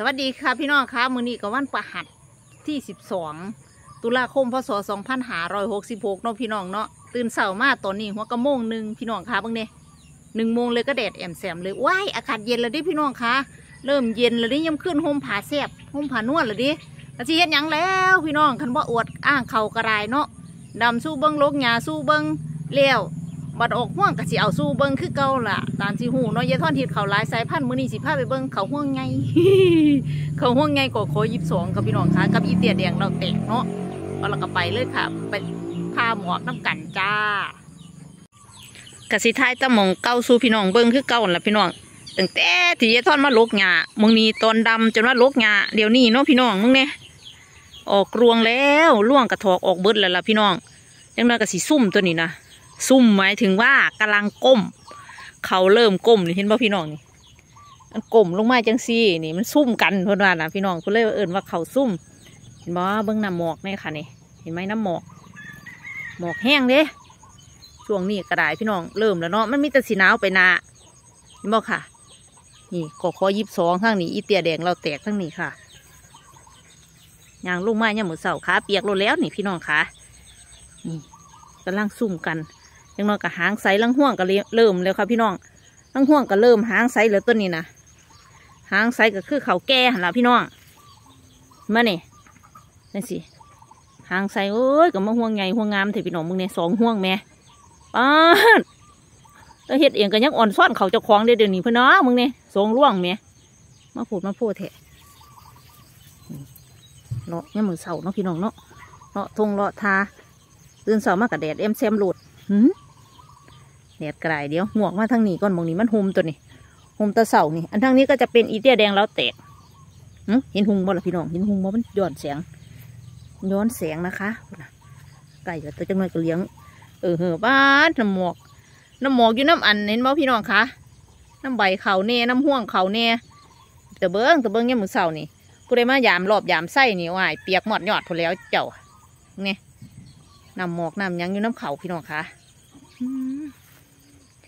สวัสดีค่ะพี่น้องคะมื้อนี้ก็วันประหัสที่ 12 ตุลาคมพศ2566เนาะพี่น้องเนาะตื่นเช้ามาตอนนี้หัวกระโมงหนึ่งพี่น้องคะบางเนี่ยหนึ่งโมงเลยก็แดดแอมแซมเลยว้ายอากาศเย็นแล้วดิพี่น้องคะเริ่มเย็นแล้วดิยังขึ้นห่มผ้าแซบห่มผ้านวดแล้วดิแล้วสิเฮ็ดยังแล้วพี่น้องคันบ่าอวดอ้างเข่ากระไรเนาะดำสู้เบิ้งลกหญ้าสู้เบิ้งเลี้ยว บัดออกห่วงก็สิเอาสู้เบิ้งคือเก่าล่ะตามสิหูเนาะยายท่อนทิดเขาหลายสายพันธุ์มื้อนี้สิพาไปเบิ้งเขาห่วงไง เขาห่วงไงก็ขอยิบสองกับพี่น้องค่ะกับอีเตียแดงเราแตกเนาะเอาเราก็ไปเลยค่ะ ไปพาหมอกน้ำกันจ้ากะสิท้ายตะหมองเก้าสู่พี่น้องเบิ้งคือเก่าล่ะพี่น้องตั้งแต่ที่ยายท่อนมาลกหญ้ามึงนี้ตอนดำจนว่าลกหญ้าเดี๋ยวนี้เนาะพี่น้องมึงเนี่ยออกรวงแล้วล่วงกระถอกออกเบิดแล้วล่ะพี่น้องยังน้อยก็สิซุ่มตัวนี้นะ ซุ่มหมายถึงว่ากำลังก้ม เขาเริ่มก้มนี่เห็นป่ะพี่น้องนี่มันกลมลงมาจังซี่นี่มันซุ่มกันเพื่อนว่านะพี่น้องเพื่นเลยเอิ้นว่าเขาซุ่ม เห็นบ่เบิ้งน้ำหมอกนี่ค่ะนี่เห็นไหมน้ำหมอก หมอกแห้งเด้ช่วงนี้กระดายพี่น้องเริ่มแล้วเนาะมันมีแต่สีหนาวไปนาเห็นบ่ค่ะ นี่กอคอยิบสองข้างนี้อีเตียแดงเราแตกทั้งนี้ค่ะยางลูกไม้เนี่ยามมือเสาขาเปียกโลดแล้วนี่พี่น้องค่ะนี่กำลังซุ่มกัน ยังน้อยกับหางใสลังห่วงก็เริ่มแล้วค่ะพี่น้องทั้งห่วงก็เริ่มหางไซเหลือต้นนี้นะหางไซก็คือเขาแก่หันละพี่น้องมาเนี่ยนั่นสิหางไซโอ้ยกับมาห่วงใหญ่ห่วงงามเถอะพี่น้องมึงเนี่ยสองห่วงแม่ป้าแล้วเฮ็ดเองก็ยังอ่อนซ่อนเขาเจะคล้าของเดี๋ยวนี้เพื่อนเนาะมึงเนี่ยสองร่วงแม่มาพูดมาพูดเถอะเนาะเนี่ยมือเสาเนาะพี่น้องเนาะเนาะทงเลาะทาตื่นเสามากกับแดดเอ็มแซมหลุดหืม แดดกลายเดี๋ยวหมวกมาทางนี้ก่อนมองนี้มันหุมตัวนี้หุมตะเสานี่ อันทางนี้ก็จะเป็นอีเตียแดงแล้วแตกหึเห็นหุงบ่ล่ะพี่น้องเห็นหุงบ่มันย้อนแสงย้อนแสงนะคะไก่กับตัวจังเลยก็เลี้ยง เออเหอบ้านน้ำหมอกน้ำหมอกอยู่น้ำอันเห็นบ่พี่น้องคะน้ำใบเขาเน่น้ำห่วงเขาเน่แต่เบิ้งแต่เบิ้งเนี่ยมือเสานี่กูได้มายามรอบยามไส้นี่ว่ายเปียกหมดยอดพอแล้วเจ้าเนี่ยน้ำหมอกน้ำยังอยู่น้ำเขาพี่น้องคะ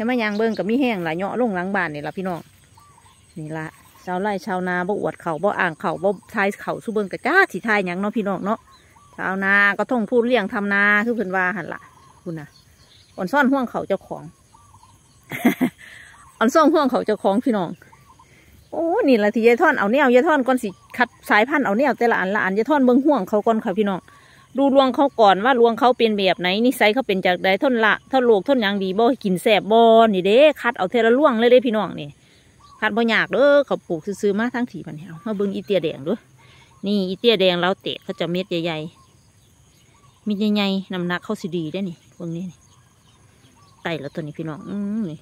ค่มายางเบิ้งกับมีแห้งหลายเนาะลงหลังบ้านนี่ละพี่น้องนี่ละชาวไร่ชาวนาบ่อวดเขาบ่อ่างเขาบ่ทายเขาสู้เบิ้งกระจ้าสีทายยังเนาะพี่น้องเนาะชาวนาก็ต้องพูดเลี้ยงทำนาคือเพิ่นว่าหันละคุณนะอ่อนซ่อนห่วงเขาเจ้าของอ่อนซ่อนห่วงเขาเจ้าของพี่น้องโอ้นี่ละที่ยายท่อนเอาเนี่ยยายท่อนก่อนสิคัดสายพันธุ์เอาเนี่ยแต่ละอันละอันยายท่อนเบิ้งห่วงเขาก่อนค่ะพี่น้อง ดูลวงเขาก่อนว่าลวงเขาเป็นแบบไหนนิสัยเขาเป็นจากใดท่อนละท่อนโลกท่อนยังดีบ่กินแสบบ่นี่เด้คัดเอาเทละลวงเลยเด้พี่น้องนี่คัดบ่ยากเด้อเขาปลูกซื้อมาทั้งถีพันแถวมาเบิ่งอีเตียแดงด้วยนี่อีเตียแดงเราเตะเขาจะเม็ดใหญ่ๆมีใหญ่ๆน้ำหนักเขาสิดีได้นี่เบิ่งนี่นี่ไต่แล้วตัวนี้พี่น้องอืมนี่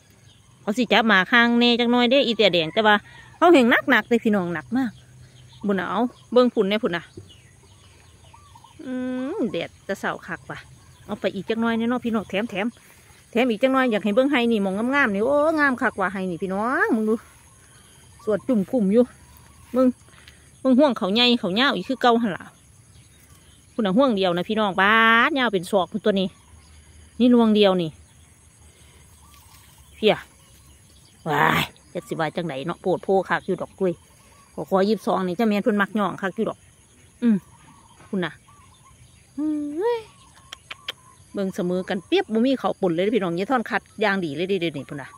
เขาสิจับมาข้างเน่จักน้อยเด้อีเตียแดงแต่ว่าเขาเห็นหนักหนักๆเลยพี่น้องหนักมากบุญเอาเบิ่งผุนเนี่ยผุนน่ะ อืมแดดจะเสาคักป่ะเอาไปอีกจักน้อยเนี่ยเนาะพี่น้องแถมแถมแถมอีกจักน้อยอยากให้เบิ้งไฮนี่มองงามๆนี่โอ้งามคักว่าไฮนี่พี่น้องมึงดูสวดจุ่มกลุ่มอยู่มึงมึงห่วงเขาใหญ่เขาเงาอีกคือเก่าหันละคุณน่ะห่วงเดียวนะพี่น้องบ้าดเงาเป็นศอกตัวนี้ นี่รวงเดียวนี่เพียว้ายจะสิบายจังไหนเนาะโปวดโพคักอยู่ดอกกล้วยขอขอยิบซองนี่เจะเมียนพุ่นมักย่องคักอยู่ดอก อืมคุณน่ะ เบิ่งเสมอกันเปียบบ่มีเขาปุ่นเลยพี่น้องยี่ท่อนคัดยางดีเลยเด้อเดี๋ยวนี้พุ่นนะ